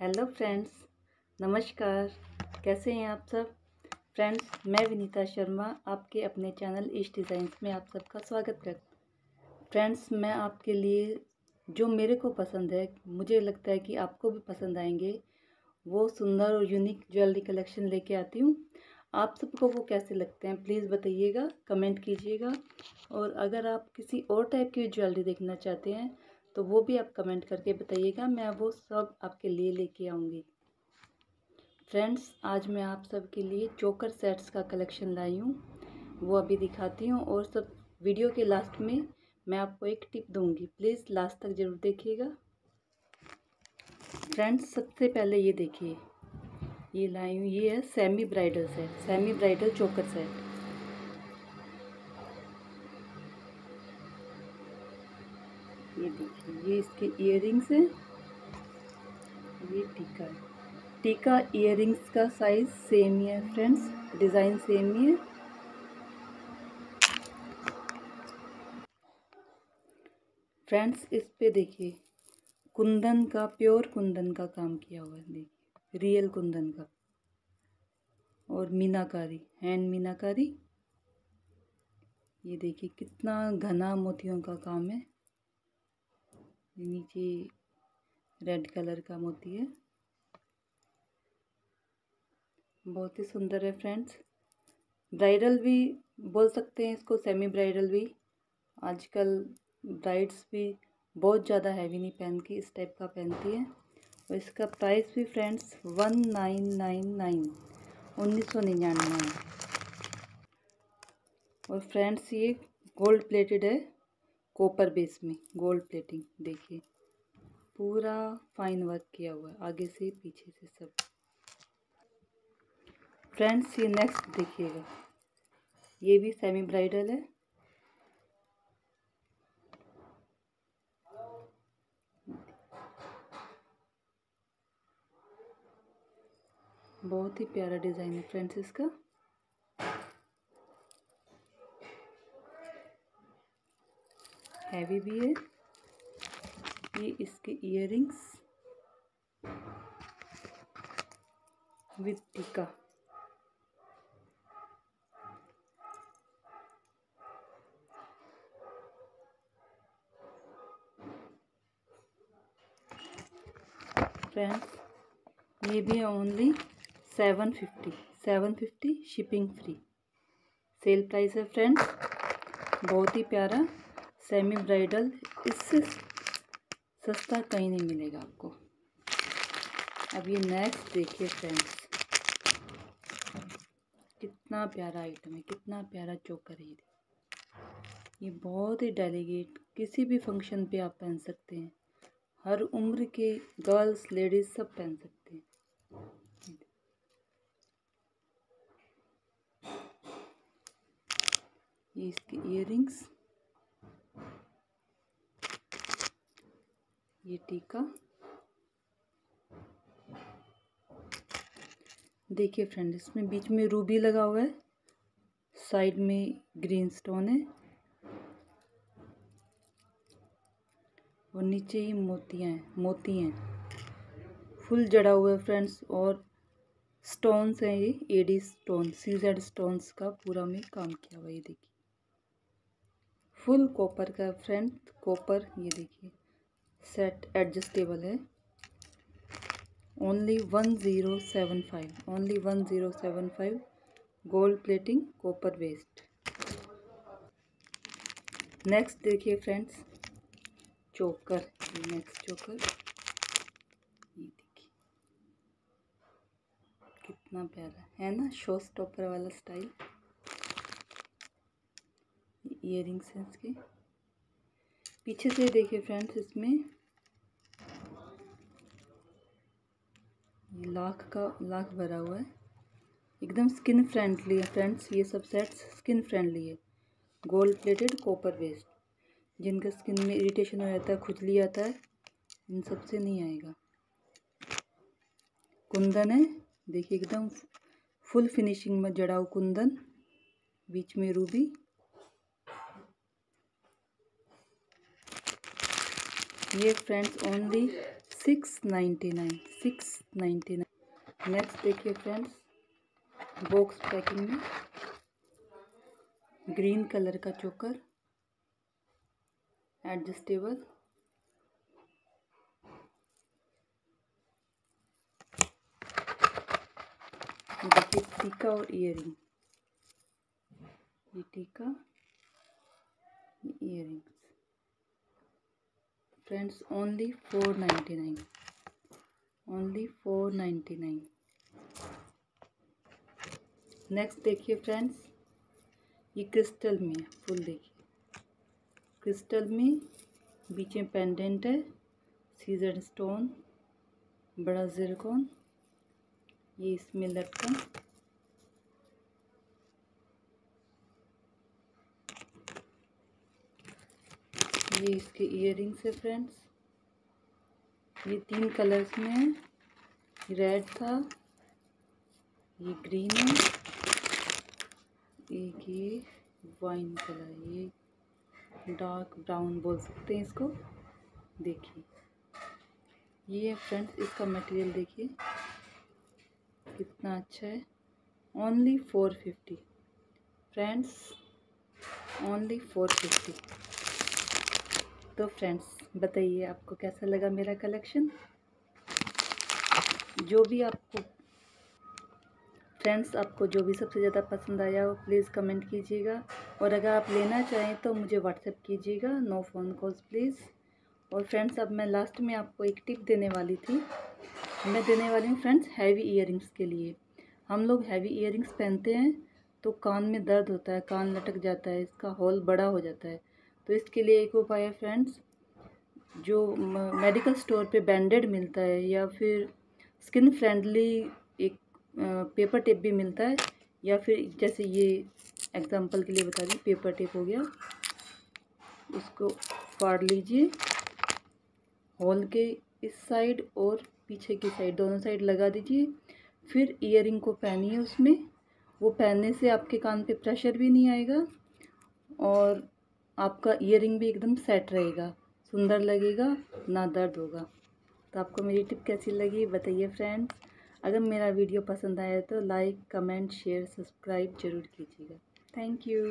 Hello friends, नमस्कार। कैसे हैं आप सब? फ्रेंड्स, मैं विनीता शर्मा आपके अपने चैनल ईस्ट डिज़ाइंस में आप सबका स्वागत कर फ्रेंड्स, मैं आपके लिए जो मेरे को पसंद है, मुझे लगता है कि आपको भी पसंद आएँगे, वो सुंदर और यूनिक ज्वेलरी कलेक्शन लेके आती हूँ। आप सबको वो कैसे लगते हैं, प्लीज़ बताइएगा, कमेंट कीजिएगा। और अगर आप किसी और टाइप की ज्वेलरी देखना चाहते हैं तो वो भी आप कमेंट करके बताइएगा, मैं वो सब आपके लिए लेके आऊँगी। फ्रेंड्स, आज मैं आप सबके लिए चोकर सेट्स का कलेक्शन लाई हूँ। वो अभी दिखाती हूँ और सब वीडियो के लास्ट में मैं आपको एक टिप दूँगी। प्लीज़, लास्ट तक ज़रूर देखिएगा। फ्रेंड्स, सबसे पहले ये देखिए। ये लाई हूँ, ये है semi bridal set, semi bridal choker set. ये देखिए, ये इसके इयरिंग्स हैं। ये टीका है। टीका इयरिंग्स का साइज़ सेम ही है फ्रेंड्स डिज़ाइन सेम ही है। फ्रेंड्स इस पे देखिए, कुंदन का प्योर कुंदन का काम किया हुआ है, देखिए। रियल कुंदन का। और मीनाकारी हैंड मीनाकारी। ये देखिए, कितना घना मोतियों का काम है। नीचे रेड कलर का मोती है। बहुत ही सुंदर है फ्रेंड्स। ब्राइडल भी बोल सकते हैं इसको सेमी ब्राइडल भी। आजकल ब्राइड्स भी बहुत ज़्यादा हैवी नहीं पहन की इस टाइप का पहनती है। और इसका प्राइस भी friends one nine nine nine, उन्नीस सौ निन्यानवे। और फ्रेंड्स ये गोल्ड प्लेटेड है। कॉपर बेस में गोल्ड प्लेटिंग देखिए। पूरा फाइन वर्क किया हुआ है, आगे से पीछे से सब। फ्रेंड्स ये नेक्स्ट देखिएगा। ये भी सेमी ब्राइडल है। बहुत ही प्यारा डिज़ाइन है फ्रेंड्स इसका। हैवी भी है। ये इसके इयरिंग्स विथ टीका फ्रेंड्स ये भी है only seven fifty seven fifty shipping free sale price है फ्रेंड्स बहुत ही प्यारा। सेमी ब्राइडल इससे सस्ता कहीं नहीं मिलेगा आपको। अब ये नेक्स्ट देखिए फ्रेंड्स कितना प्यारा आइटम है, कितना प्यारा चोकर है ये। बहुत ही डेलीगेट किसी भी फ़ंक्शन पे आप पहन सकते हैं। हर उम्र के गर्ल्स लेडीज़ सब पहन सकते हैं। ये इसके इयरिंग्स ये टीका। देखिए फ्रेंड इसमें बीच में रूबी लगा हुआ है। साइड में ग्रीन स्टोन है। और नीचे ही मोतियाँ हैं, मोती हैं। फुल जड़ा हुआ है फ्रेंड्स और स्टोन्स हैं ये, एडी स्टोन सीजेड स्टोन्स का पूरा में काम किया हुआ ये देखिए। फुल कॉपर का फ्रेंड कॉपर ये देखिए। सेट एडजस्टेबल है। Only one zero seven five only one zero seven five gold plating copper based next देखिए फ्रेंड्स चोकर नेक्स्ट चोकर ये देखिए, कितना प्यारा, है ना? शो स्टॉपर वाला स्टाइल इयरिंग्स हैं इसके। पीछे से देखिए फ्रेंड्स इसमें। लाख का, लाख भरा हुआ है। एकदम स्किन फ्रेंडली है फ्रेंड्स, ये सब सेट्स स्किन फ्रेंडली है। गोल्ड प्लेटेड कॉपर वेस्ट जिनका स्किन में इरिटेशन हो जाता है, खुजली आता है, इन सबसे नहीं आएगा। कुंदन है, देखिए एकदम फुल फिनिशिंग में जड़ाऊ कुंदन, बीच में रूबी ये friends only six ninety nine six ninety nine next देखिए फ्रेंड्स बॉक्स पैकिंग में ग्रीन कलर का चोकर एडजस्टेबल देखिए टीका और इयरिंग ये टीका, ये earrings friends only four ninety nine only four ninety nine next देखिए फ्रेंड्स ये क्रिस्टल में है, फुल देखिए। क्रिस्टल में बीच में पेंडेंट है सीजर स्टोन बड़ा जिरकॉन ये इसमें लटकन ये इसके इयरिंग्स है फ्रेंड्स ये तीन कलर्स में है. रेड था. ये ग्रीन है. एक ये वाइन कलर ये डार्क ब्राउन बोल सकते हैं इसको. देखिए. ये है फ्रेंड्स इसका मटेरियल देखिए. कितना अच्छा है. Only four fifty friends only four fifty तो फ्रेंड्स बताइए आपको कैसा लगा मेरा कलेक्शन जो भी आपको फ्रेंड्स आपको जो भी सबसे ज़्यादा पसंद आया हो प्लीज़ कमेंट कीजिएगा। और अगर आप लेना चाहें तो मुझे व्हाट्सएप कीजिएगा नो फ़ोन कॉल्स प्लीज़ और फ्रेंड्स अब मैं लास्ट में आपको एक टिप देने वाली थी। मैं देने वाली हूँ फ्रेंड्स हैवी इयर के लिए। हम लोग हैवी इयर पहनते हैं तो कान में दर्द होता है, कान लटक जाता है, इसका हॉल बड़ा हो जाता है। तो इसके लिए एक उपाय है फ्रेंड्स, जो मेडिकल स्टोर पे बैंडेड मिलता है या फिर स्किन फ्रेंडली एक पेपर टेप भी मिलता है या फिर जैसे ये एग्ज़ाम्पल के लिए बता दी पेपर टेप हो गया। उसको फाड़ लीजिए। हॉल के इस साइड और पीछे की साइड दोनों साइड लगा दीजिए। फिर ईयरिंग को पहनिए उसमें। वो पहनने से आपके कान पे प्रेशर भी नहीं आएगा और आपका ईयर भी एकदम सेट रहेगा। सुंदर लगेगा, ना दर्द होगा। तो आपको मेरी टिप कैसी लगी, बताइए फ्रेंड्स अगर मेरा वीडियो पसंद आया तो लाइक कमेंट शेयर सब्सक्राइब ज़रूर कीजिएगा। Thank you